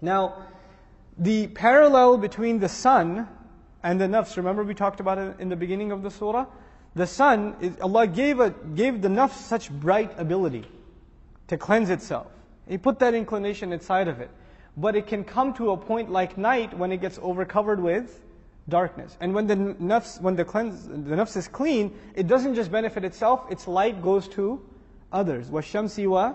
Now, the parallel between the sun and the nafs, remember we talked about it in the beginning of the surah? The sun, is, Allah gave, a, gave the nafs such bright ability to cleanse itself. He put that inclination inside of it. But it can come to a point like night when it gets overcovered with darkness. And when the nafs, when the, cleanse, the nafs is clean, it doesn't just benefit itself, its light goes to others. Washamsi wa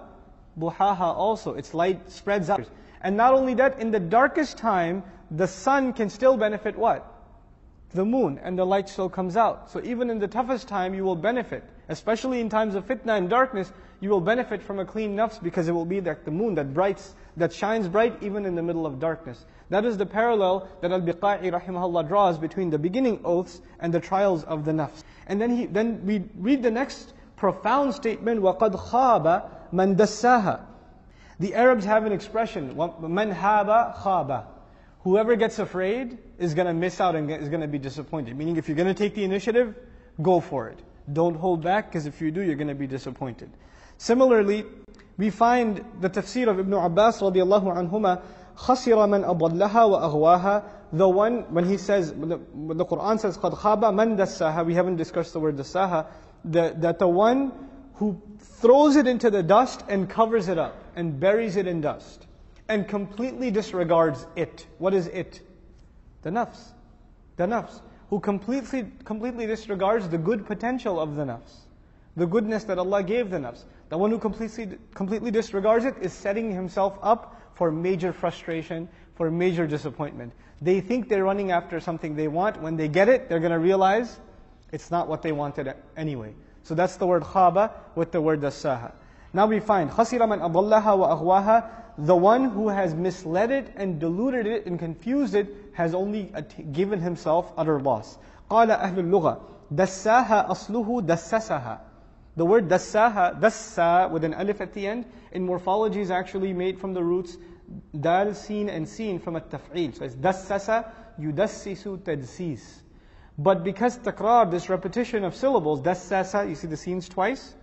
duhaha also. Its light spreads out. And not only that, in the darkest time, the sun can still benefit what? The moon, and the light still comes out. So even in the toughest time, you will benefit. Especially in times of fitna and darkness, you will benefit from a clean nafs because it will be like the moon that brights, that shines bright even in the middle of darkness. That is the parallel that Al-Biqai rahimahullah draws between the beginning oaths and the trials of the nafs. And then he, then we read the next profound statement, وَقَدْ خَابَ مَنْ دَسَّاهَا The Arabs have an expression, مَنْ هَابَ خَابَ Whoever gets afraid is going to miss out and is going to be disappointed. Meaning if you're going to take the initiative, go for it. Don't hold back, because if you do, you're going to be disappointed. Similarly, we find the tafsir of Ibn Abbas radiallahu anhuma, خَسِرَ مَنْ أَضَلَّهَا وَأَغْوَاهَا The one, when he says, when the, when the Quran says, قَدْ خَابَ مَنْ دَسَّاهَا We haven't discussed the word dassaha. The, that the one who throws it into the dust and covers it up and buries it in dust and completely disregards it. What is it? The nafs. The nafs. Who completely, completely disregards the good potential of the nafs. The goodness that Allah gave the nafs. The one who completely, completely disregards it is setting himself up for major frustration, for major disappointment. They think they're running after something they want. When they get it, they're going to realize it's not what they wanted anyway. So that's the word khaba with the word dassaha. Now we find خَسِرَ مَنْ أَضَلَّهَا وَأَغْوَاهَا The one who has misled it and deluded it and confused it has only given himself utter loss. قَالَ أَهْلُ اللُّغَةِ دَسَّاهَا أَصْلُهُ دَسَّسَهَا The word دَسَّاهَا, دَسَّا with an alif at the end, in morphology is actually made from the roots dal, seen and seen from التفعيل. So it's دَسَّسَ يُدَسِّسُ تَدْسِيسُ But because تَكْرَار this repetition of syllables, دَسَّسَ, you see the seens twice,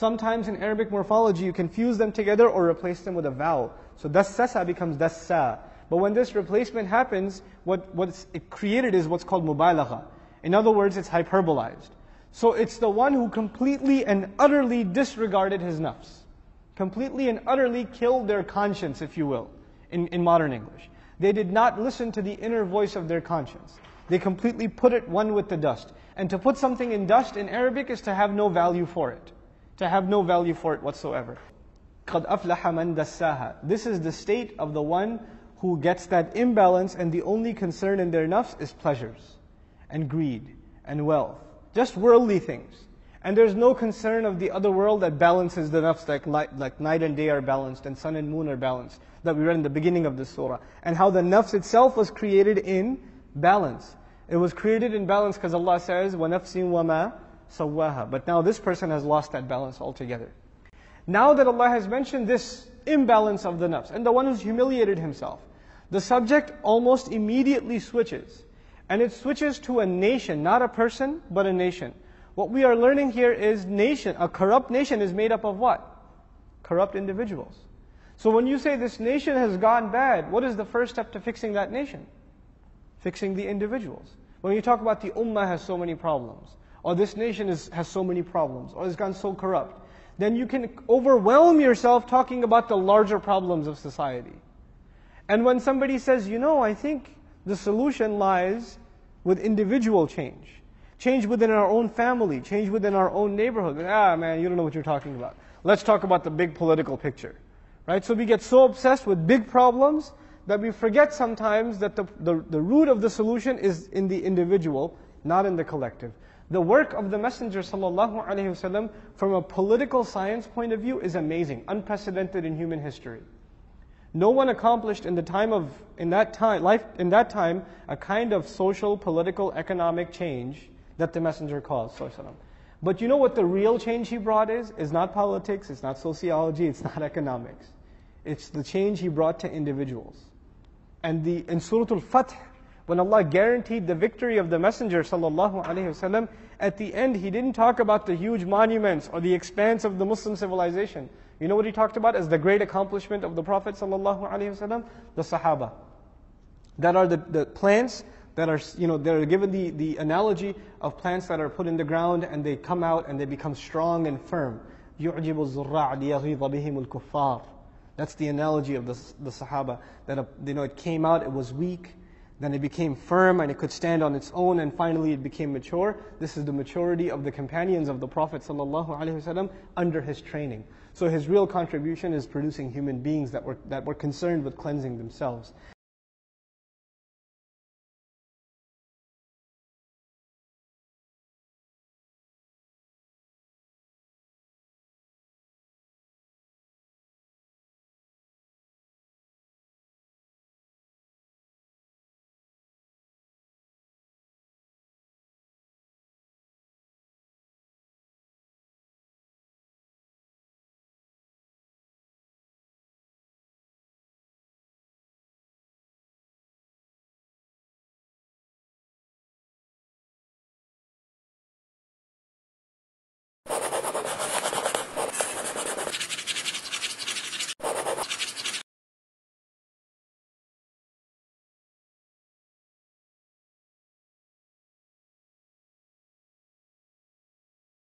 Sometimes in Arabic morphology, you confuse them together or replace them with a vowel. So dassasa becomes dassa. But when this replacement happens, what, what it created is what's called mubalagha. In other words, it's hyperbolized. So it's the one who completely and utterly disregarded his nafs. Completely and utterly killed their conscience, if you will, in, in modern English. They did not listen to the inner voice of their conscience. They completely put it one with the dust. And to put something in dust in Arabic is to have no value for it To have no value for it whatsoever. قَدْ أَفْلَحَ مَنْ دَسَّاهَا This is the state of the one who gets that imbalance and the only concern in their nafs is pleasures and greed and wealth just worldly things. And there's no concern of the other world that balances the nafs, like, light, like night and day are balanced, and sun and moon are balanced, that we read in the beginning of this surah. And how the nafs itself was created in balance. It was created in balance because Allah says, وَنَفْسٍ وَمَا sawaha. But now this person has lost that balance altogether. Now that Allah has mentioned this imbalance of the nafs and the one who's humiliated himself, the subject almost immediately switches. And it switches to a nation, not a person, but a nation. What we are learning here is nation. A corrupt nation is made up of what? Corrupt individuals. So when you say this nation has gone bad, what is the first step to fixing that nation? Fixing the individuals. When you talk about the ummah has so many problems, or this nation is, has so many problems, or it's gone so corrupt, then you can overwhelm yourself talking about the larger problems of society. And when somebody says, you know, I think the solution lies with individual change. Change within our own family, change within our own neighborhood. Ah, man, you don't know what you're talking about. Let's talk about the big political picture. Right? So we get so obsessed with big problems that we forget sometimes that the, the, the root of the solution is in the individual, not in the collective. The work of the Messenger ﷺ from a political science point of view is amazing, unprecedented in human history. No one accomplished in the time of in that time life in that time a kind of social, political, economic change that the messenger caused. But you know what the real change he brought is? Is not politics, it's not sociology, it's not economics. It's the change he brought to individuals. And the in Surah Al-Fath, when Allah guaranteed the victory of the Messenger sallallahu alaihi wasallam, at the end he didn't talk about the huge monuments or the expanse of the Muslim civilization. You know what he talked about as the great accomplishment of the Prophet sallallahu alaihi wasallam? The Sahaba. That are the, the plants that are, you know, they're given the, the analogy of plants that are put in the ground and they come out and they become strong and firm. يُعْجِبُ الزُّرَّعَ لِيَغِيظَ بِهِمُ الْكُفَّارِ That's the analogy of the, the Sahaba. That, uh, you know, it came out, it was weak, then it became firm and it could stand on its own, and finally it became mature. This is the maturity of the companions of the Prophet ﷺ under his training. So his real contribution is producing human beings that were, that were concerned with cleansing themselves.